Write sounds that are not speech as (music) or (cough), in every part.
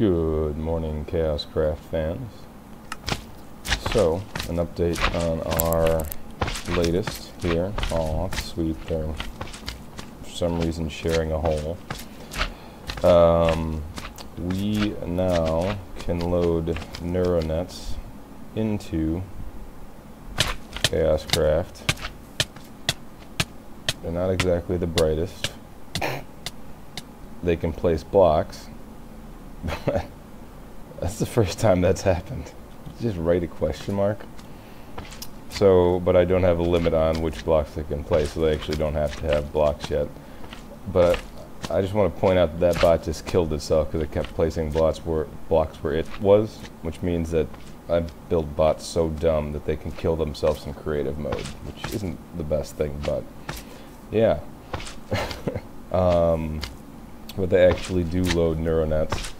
Good morning, Chaos Craft fans. So, an update on our latest here. Oh, sweet. They're for some reason sharing a hole. Um, we now can load neuronets into Chaos Craft. They're not exactly the brightest. They can place blocks. (laughs) that's the first time that's happened. Just write a question mark. So, but I don't have a limit on which blocks they can place, so they actually don't have to have blocks yet. But I just want to point out that that bot just killed itself because it kept placing blocks where, blocks where it was, which means that I build bots so dumb that they can kill themselves in creative mode, which isn't the best thing, but yeah. (laughs) um, but they actually do load neuronets.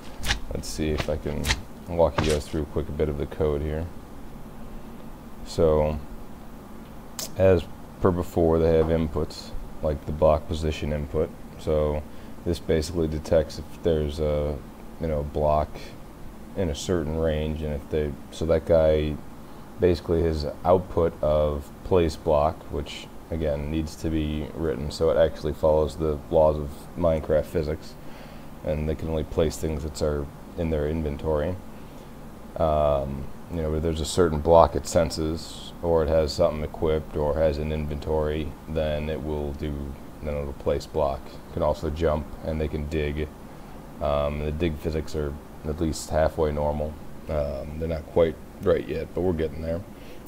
Let's see if I can walk you guys through a quick bit of the code here. So, as per before, they have inputs like the block position input. So, this basically detects if there's a you know block in a certain range, and if they so that guy basically his output of place block, which again needs to be written so it actually follows the laws of Minecraft physics, and they can only place things that are in their inventory. Um, you know, there's a certain block it senses, or it has something equipped, or has an inventory, then it will do, then it'll place block. It can also jump, and they can dig. Um, the dig physics are at least halfway normal. Um, they're not quite right yet, but we're getting there.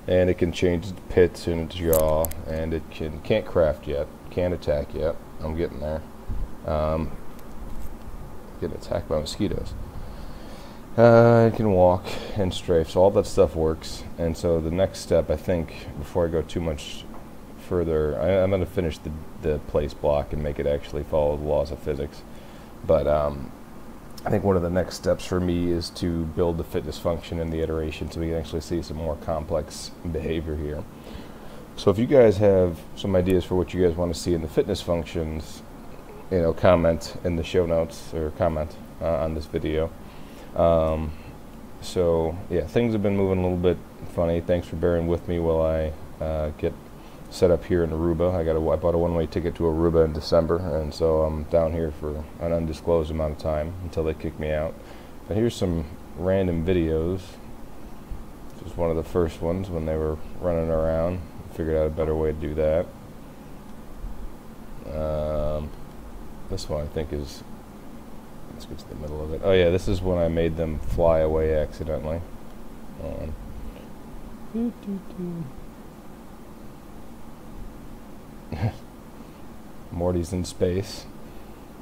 And it can change its pitch and its yaw, and it can can't craft yet, can't attack yet. I'm getting there. Um, getting attacked by mosquitoes. Uh, can walk and strafe, so all that stuff works. And so the next step, I think, before I go too much further, I, am going to finish the, the place block and make it actually follow the laws of physics. But um, I think one of the next steps for me is to build the fitness function in the iteration so we can actually see some more complex behavior here. So if you guys have some ideas for what you guys want to see in the fitness functions, you know, comment in the show notes or comment uh, on this video. Um, so yeah, things have been moving a little bit funny. Thanks for bearing with me while I uh, get set up here in Aruba. I got a, I bought a one-way ticket to Aruba in December, and so I'm down here for an undisclosed amount of time until they kick me out. But here's some random videos. This was one of the first ones when they were running around. Figured out a better way to do that. Um, this one I think is Let's get to the middle of it. Oh yeah, this is when I made them fly away accidentally. (laughs) Morty's in space.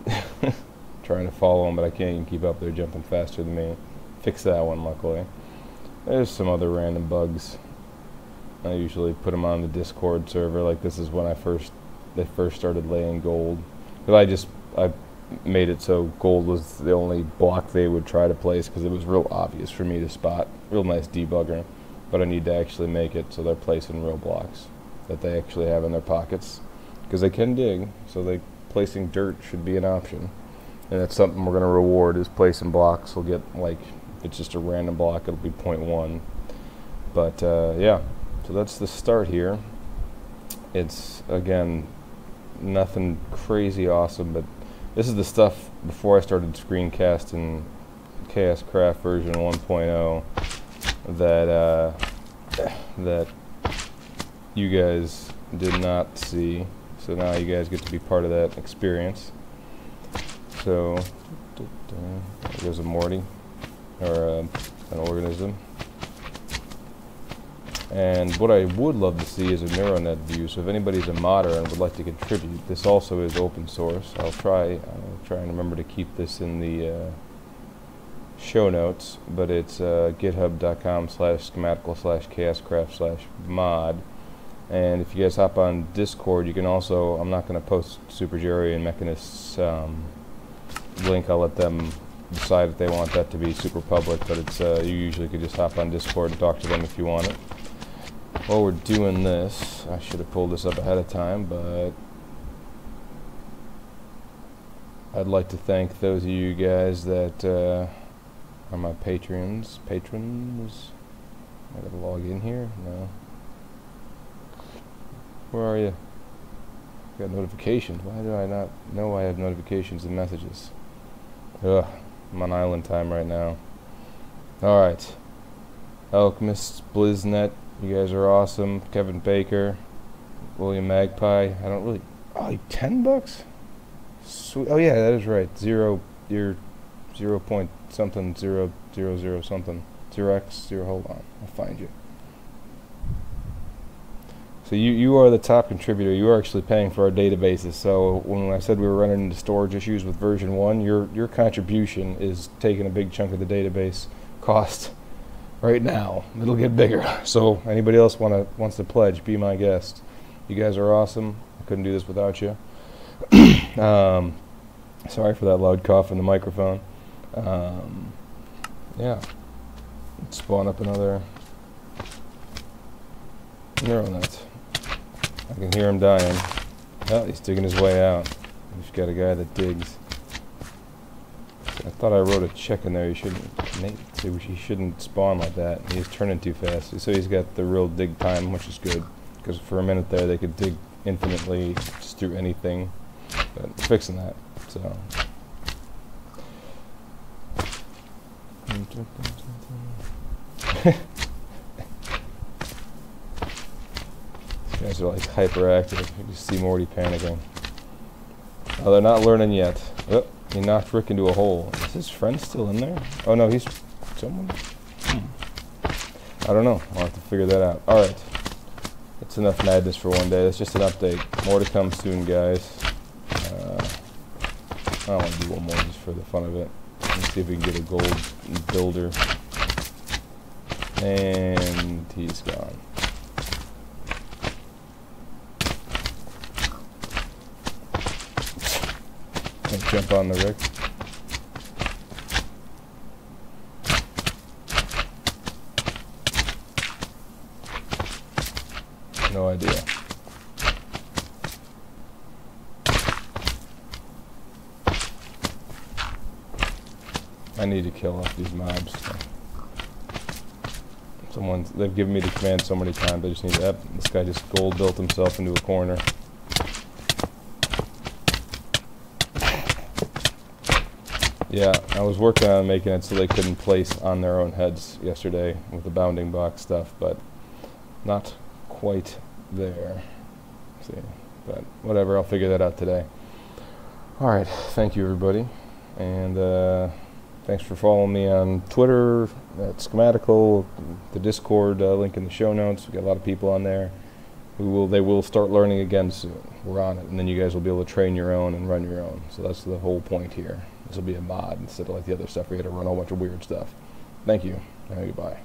(laughs) Trying to follow him, but I can't even keep up. They're jumping faster than me. Fix that one, luckily. There's some other random bugs. I usually put them on the Discord server. Like this is when I first they first started laying gold. But I just I made it so gold was the only block they would try to place because it was real obvious for me to spot. Real nice debugger, but I need to actually make it so they're placing real blocks that they actually have in their pockets because they can dig. So they placing dirt should be an option, and that's something we're going to reward is placing blocks. We'll get like if it's just a random block, it'll be 0.1. But uh, yeah, so that's the start here. It's again nothing crazy awesome, but this is the stuff before I started screencasting Chaos Craft version 1.0 that uh, that you guys did not see. So now you guys get to be part of that experience. So there's a Morty or uh, an organism. And what I would love to see is a neuronet view. So if anybody's a modder and would like to contribute, this also is open source. I'll try I'll try and remember to keep this in the uh, show notes, but it's uh, github.com slash schematical slash chaoscraft slash mod. And if you guys hop on Discord, you can also, I'm not going to post Super Jerry and Mechanist's um, link. I'll let them decide if they want that to be super public, but it's uh, you usually could just hop on Discord and talk to them if you want it while we're doing this, I should have pulled this up ahead of time, but I'd like to thank those of you guys that uh, are my patrons. Patrons. I gotta log in here? No. Where are you? Got notifications. Why do I not know I have notifications and messages? Ugh. I'm on island time right now. Alright. Alchemist, Blizznet, you guys are awesome. Kevin Baker, William Magpie. I don't really. Oh, ten bucks? Sweet. Oh yeah, that is right. Zero. You're zero point something zero zero zero something zero x zero. Hold on, I'll find you. So you you are the top contributor. You are actually paying for our databases. So when I said we were running into storage issues with version one, your your contribution is taking a big chunk of the database cost right now. It'll get bigger. (laughs) So anybody else want to wants to pledge, be my guest. You guys are awesome. I couldn't do this without you. (clears throat) um, sorry for that loud cough in the microphone. Um, yeah. Let's spawn up another neural net. I can hear him dying. Oh, he's digging his way out. We've got a guy that digs. I thought I wrote a check in there. You shouldn't. He shouldn't spawn like that. He's turning too fast. So he's got the real dig time, which is good. Because for a minute there, they could dig infinitely just through anything. But fixing that. So. (laughs) These guys are like hyperactive. You see Morty panicking. Oh, they're not learning yet. Oh. He knocked Rick into a hole. Is his friend still in there? Oh no, he's someone. Hmm. I don't know. I'll have to figure that out. All right. That's enough madness for one day. That's just an update. More to come soon, guys. Uh, I want to do one more just for the fun of it. Let's see if we can get a gold builder. And he's gone. Jump on the Rick. No idea. I need to kill off these mobs. Someone's, they've given me the command so many times, I just need that. This guy just gold built himself into a corner. Yeah, I was working on making it so they couldn't place on their own heads yesterday with the bounding box stuff, but not quite there. Let's see, but whatever, I'll figure that out today. All right, thank you everybody, and uh, thanks for following me on Twitter at Schematical, the Discord uh, link in the show notes. We got a lot of people on there. We will, they will start learning again soon. We're on it, and then you guys will be able to train your own and run your own. So that's the whole point here. This will be a mod instead of like the other stuff where you had to run a whole bunch of weird stuff. Thank you. Goodbye.